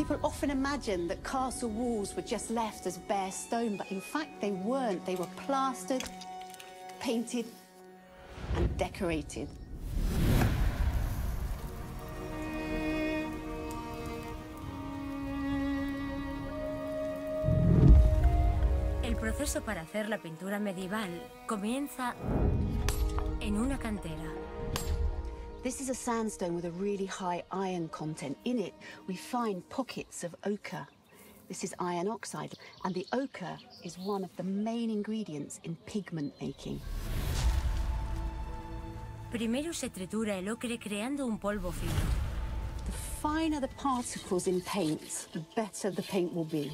People often imagine that castle walls were just left as bare stone, but in fact they weren't. They were plastered, painted, and decorated. El proceso para hacer la pintura medieval comienza en una cantera. This is a sandstone with a really high iron content. In it, we find pockets of ochre. This is iron oxide, and the ochre is one of the main ingredients in pigment making. Primero se tritura el ocre creando un polvo fino. The finer the particles in paint, the better the paint will be.